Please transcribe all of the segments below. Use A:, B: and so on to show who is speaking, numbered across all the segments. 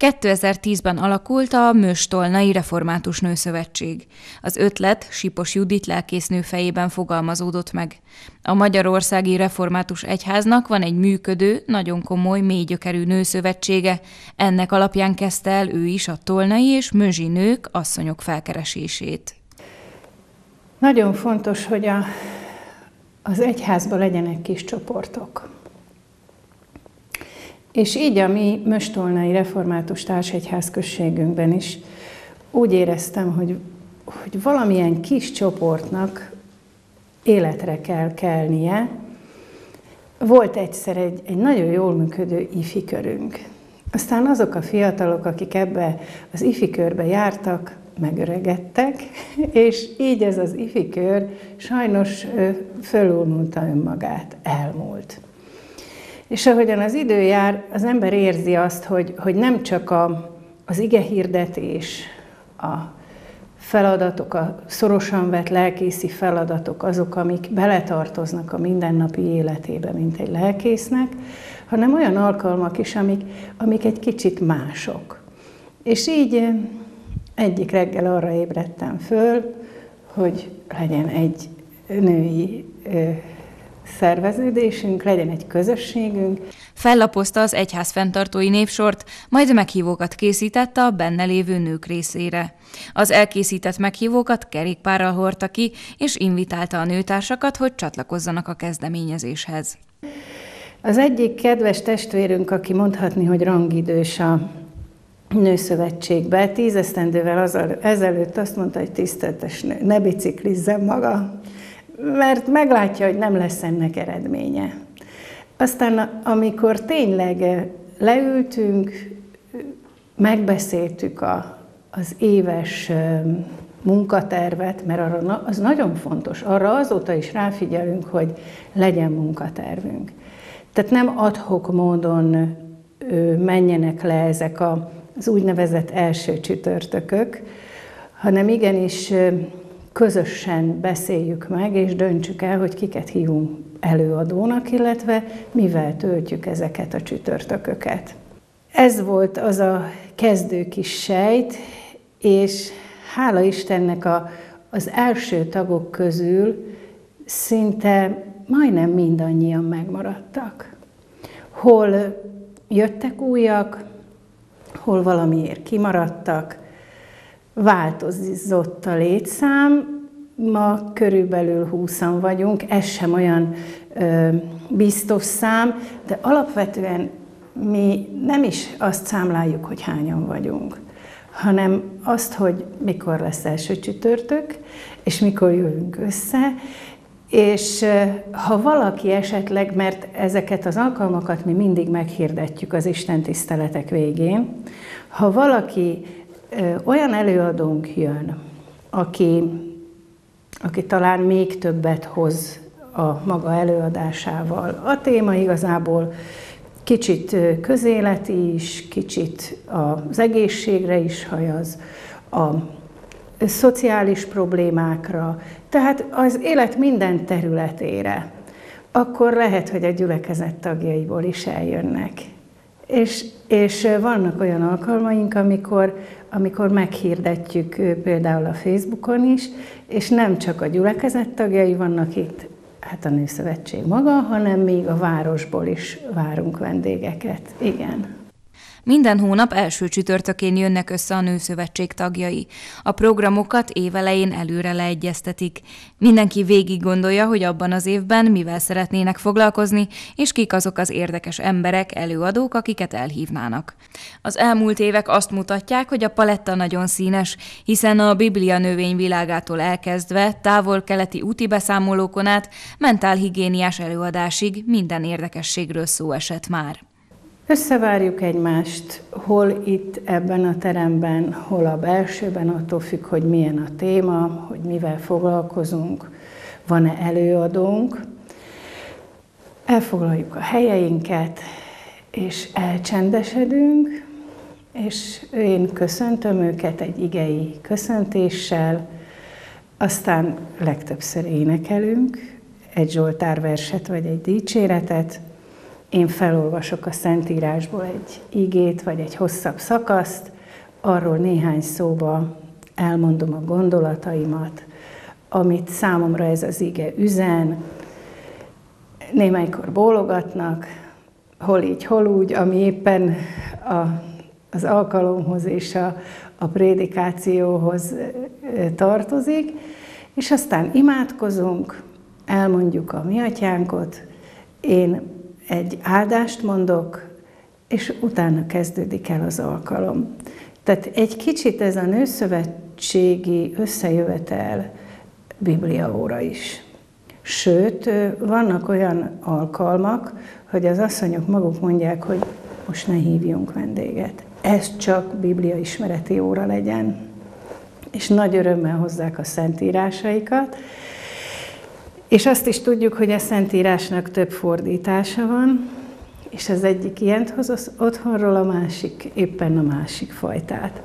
A: 2010-ben alakult a Möstolnai Református Nőszövetség. Az ötlet Sipos Judit lelkésznő fejében fogalmazódott meg. A Magyarországi Református Egyháznak van egy működő, nagyon komoly, mélygyökerű nőszövetsége. Ennek alapján kezdte el ő is a tolnai és mözsi nők, asszonyok felkeresését.
B: Nagyon fontos, hogy a, az egyházban legyenek kis csoportok. És így a mi Möstolnai Református Társegyház községünkben is úgy éreztem, hogy, hogy valamilyen kis csoportnak életre kell kelnie. Volt egyszer egy, egy nagyon jól működő ifi körünk. Aztán azok a fiatalok, akik ebbe az ifi körbe jártak, megöregedtek, és így ez az ifi kör sajnos fölülmúlta önmagát, elmúlt. És ahogyan az idő jár, az ember érzi azt, hogy, hogy nem csak a, az ige hirdetés, a feladatok, a szorosan vett lelkészi feladatok azok, amik beletartoznak a mindennapi életébe, mint egy lelkésznek, hanem olyan alkalmak is, amik, amik egy kicsit mások. És így eh, egyik reggel arra ébredtem föl, hogy legyen egy női eh, szerveződésünk, legyen egy közösségünk.
A: Fellapozta az egyház fenntartói névsort, majd meghívókat készített a benne lévő nők részére. Az elkészített meghívókat kerékpárral hordta ki, és invitálta a nőtársakat, hogy csatlakozzanak a kezdeményezéshez.
B: Az egyik kedves testvérünk, aki mondhatni, hogy rangidős a nőszövetségbe, tízesztendővel ezelőtt azt mondta, hogy tiszteltes nő, ne biciklizzen maga mert meglátja, hogy nem lesz ennek eredménye. Aztán, amikor tényleg eh, leültünk, megbeszéltük a, az éves eh, munkatervet, mert arra az nagyon fontos. Arra azóta is ráfigyelünk, hogy legyen munkatervünk. Tehát nem adhok módon menjenek le ezek az úgynevezett első csütörtökök, hanem igenis közösen beszéljük meg, és döntsük el, hogy kiket hívunk előadónak, illetve mivel töltjük ezeket a csütörtököket. Ez volt az a kezdő kis sejt, és hála Istennek a, az első tagok közül szinte majdnem mindannyian megmaradtak. Hol jöttek újak, hol valamiért kimaradtak, változott a létszám, ma körülbelül 20 vagyunk, ez sem olyan ö, biztos szám, de alapvetően mi nem is azt számláljuk, hogy hányan vagyunk, hanem azt, hogy mikor lesz első csütörtök, és mikor jövünk össze, és ha valaki esetleg, mert ezeket az alkalmakat mi mindig meghirdetjük az Isten tiszteletek végén, ha valaki olyan előadónk jön, aki, aki talán még többet hoz a maga előadásával. A téma igazából kicsit közéleti is, kicsit az egészségre is hajaz, a szociális problémákra, tehát az élet minden területére, akkor lehet, hogy a gyülekezet tagjaiból is eljönnek. És, és vannak olyan alkalmaink, amikor, amikor meghirdetjük például a Facebookon is, és nem csak a gyülekezet tagjai vannak itt, hát a Nőszövetség maga, hanem még a városból is várunk vendégeket. Igen.
A: Minden hónap első csütörtökén jönnek össze a Nőszövetség tagjai. A programokat évelején előre leegyeztetik. Mindenki végig gondolja, hogy abban az évben mivel szeretnének foglalkozni, és kik azok az érdekes emberek, előadók, akiket elhívnának. Az elmúlt évek azt mutatják, hogy a paletta nagyon színes, hiszen a Biblia növényvilágától elkezdve távol-keleti úti beszámolókon át mentálhigiéniás előadásig minden érdekességről szó esett már.
B: Összevárjuk egymást, hol itt ebben a teremben, hol a belsőben, attól függ, hogy milyen a téma, hogy mivel foglalkozunk, van-e előadónk. Elfoglaljuk a helyeinket, és elcsendesedünk, és én köszöntöm őket egy igei köszöntéssel, aztán legtöbbször énekelünk egy Zsoltár verset vagy egy dicséretet, én felolvasok a Szentírásból egy igét, vagy egy hosszabb szakaszt, arról néhány szóba elmondom a gondolataimat, amit számomra ez az ige üzen. Némelykor bólogatnak, hol így, hol úgy, ami éppen a, az alkalomhoz és a, a prédikációhoz tartozik, és aztán imádkozunk, elmondjuk a mi atyánkot, én egy áldást mondok, és utána kezdődik el az alkalom. Tehát egy kicsit ez a nőszövetségi összejövetel Biblia óra is. Sőt, vannak olyan alkalmak, hogy az asszonyok maguk mondják, hogy most ne hívjunk vendéget. Ez csak Biblia ismereti óra legyen. És nagy örömmel hozzák a szentírásaikat. És azt is tudjuk, hogy a szentírásnak több fordítása van, és az egyik ilyent hoz otthonról, a másik éppen a másik fajtát.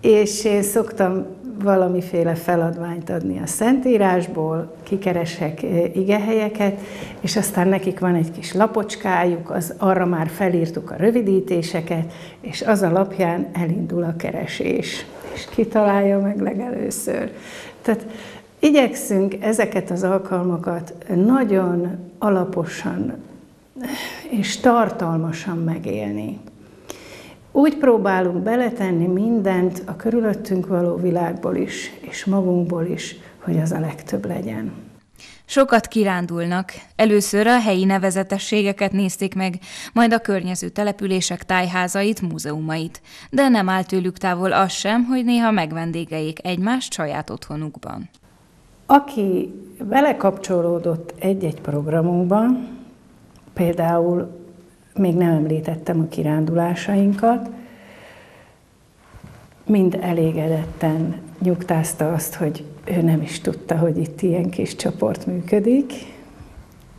B: És én szoktam valamiféle feladványt adni a Szentírásból, kikeresek eh, igehelyeket, és aztán nekik van egy kis lapocskájuk, az, arra már felírtuk a rövidítéseket, és az alapján elindul a keresés, és kitalálja meg legelőször. Tehát igyekszünk ezeket az alkalmakat nagyon alaposan és tartalmasan megélni. Úgy próbálunk beletenni mindent a körülöttünk való világból is, és magunkból is, hogy az a legtöbb legyen.
A: Sokat kirándulnak. Először a helyi nevezetességeket nézték meg, majd a környező települések tájházait, múzeumait. De nem áll tőlük távol az sem, hogy néha megvendégeljék egymást saját otthonukban.
B: Aki belekapcsolódott egy-egy programunkban, például még nem említettem a kirándulásainkat, mind elégedetten nyugtázta azt, hogy ő nem is tudta, hogy itt ilyen kis csoport működik,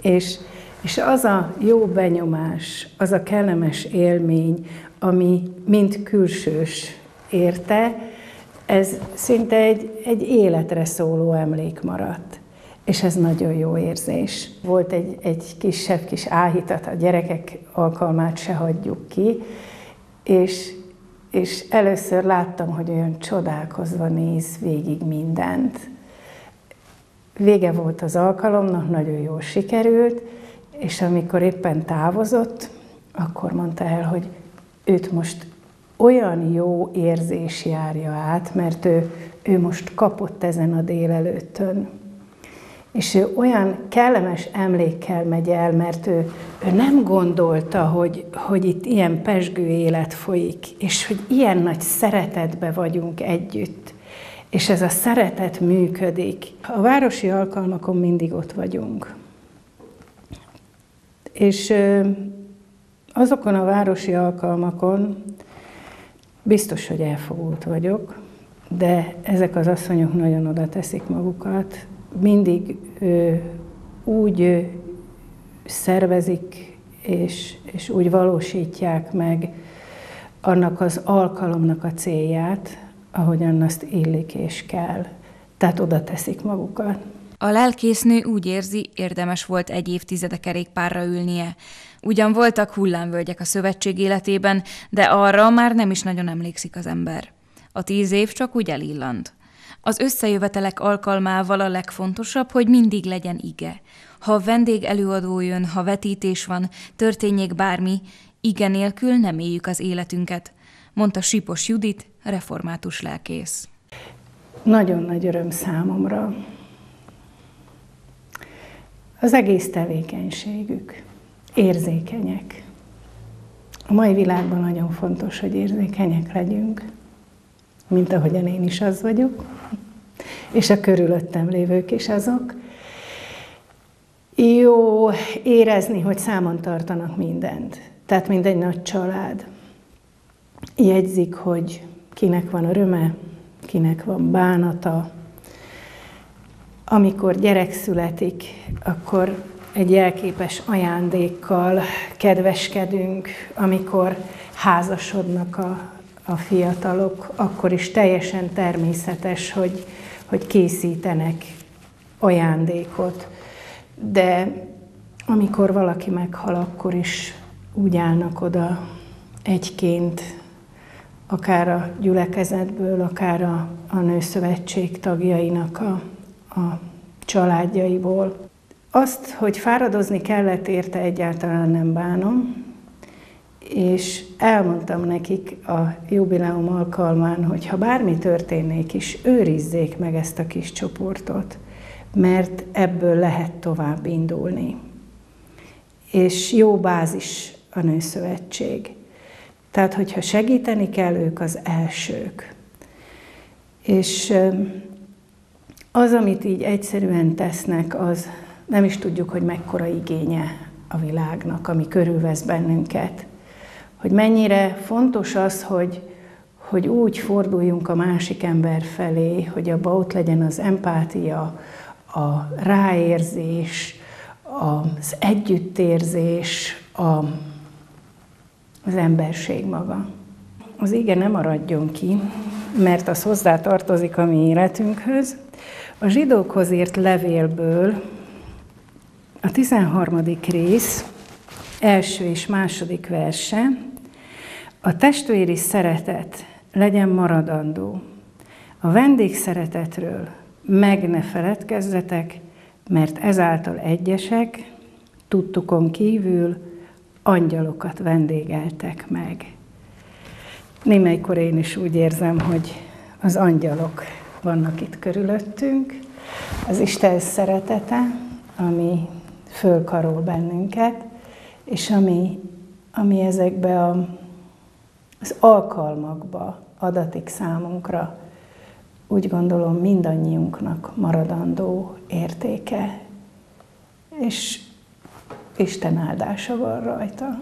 B: és, és az a jó benyomás, az a kellemes élmény, ami mind külsős érte, ez szinte egy, egy életre szóló emlék maradt és ez nagyon jó érzés. Volt egy, egy kisebb kis áhítat, a gyerekek alkalmát se hagyjuk ki, és, és először láttam, hogy olyan csodálkozva néz végig mindent. Vége volt az alkalomnak, nagyon jól sikerült, és amikor éppen távozott, akkor mondta el, hogy őt most olyan jó érzés járja át, mert ő, ő most kapott ezen a délelőttön és ő olyan kellemes emlékkel megy el, mert ő, ő nem gondolta, hogy, hogy itt ilyen pesgő élet folyik, és hogy ilyen nagy szeretetbe vagyunk együtt, és ez a szeretet működik. A városi alkalmakon mindig ott vagyunk. És azokon a városi alkalmakon biztos, hogy elfogult vagyok, de ezek az asszonyok nagyon oda teszik magukat, mindig ö, úgy ö, szervezik és, és úgy valósítják meg annak az alkalomnak a célját, ahogyan azt illik és kell. Tehát oda teszik magukat.
A: A lelkésznő úgy érzi, érdemes volt egy évtizede kerékpárra ülnie. Ugyan voltak hullámvölgyek a szövetség életében, de arra már nem is nagyon emlékszik az ember. A tíz év csak úgy elillant. Az összejövetelek alkalmával a legfontosabb, hogy mindig legyen ige. Ha vendég előadó jön, ha vetítés van, történjék bármi, ige nélkül nem éljük az életünket, mondta Sipos Judit, református lelkész.
B: Nagyon nagy öröm számomra. Az egész tevékenységük. Érzékenyek. A mai világban nagyon fontos, hogy érzékenyek legyünk mint ahogyan én is az vagyok, és a körülöttem lévők is azok. Jó érezni, hogy számon tartanak mindent. Tehát mind egy nagy család. Jegyzik, hogy kinek van öröme, kinek van bánata. Amikor gyerek születik, akkor egy jelképes ajándékkal kedveskedünk, amikor házasodnak a a fiatalok, akkor is teljesen természetes, hogy, hogy készítenek ajándékot. De amikor valaki meghal, akkor is úgy állnak oda egyként, akár a gyülekezetből, akár a, a nőszövetség tagjainak a, a családjaiból. Azt, hogy fáradozni kellett érte, egyáltalán nem bánom, és elmondtam nekik a jubileum alkalmán, hogy ha bármi történnék is, őrizzék meg ezt a kis csoportot, mert ebből lehet tovább indulni. És jó bázis a nőszövetség. Tehát, hogyha segíteni kell, ők az elsők. És az, amit így egyszerűen tesznek, az nem is tudjuk, hogy mekkora igénye a világnak, ami körülvesz bennünket. Hogy mennyire fontos az, hogy, hogy úgy forduljunk a másik ember felé, hogy abba ott legyen az empátia, a ráérzés, az együttérzés, a, az emberség maga. Az ige nem maradjon ki, mert az hozzá tartozik a mi életünkhöz. A zsidókhoz írt levélből a 13. rész első és második verse, a testvéri szeretet legyen maradandó. A vendégszeretetről meg ne feledkezzetek, mert ezáltal egyesek, tudtukon kívül angyalokat vendégeltek meg. Némelykor én is úgy érzem, hogy az angyalok vannak itt körülöttünk, az Isten szeretete, ami fölkarol bennünket, és ami, ami ezekbe a, az alkalmakba adatik számunkra, úgy gondolom mindannyiunknak maradandó értéke, és Isten áldása van rajta.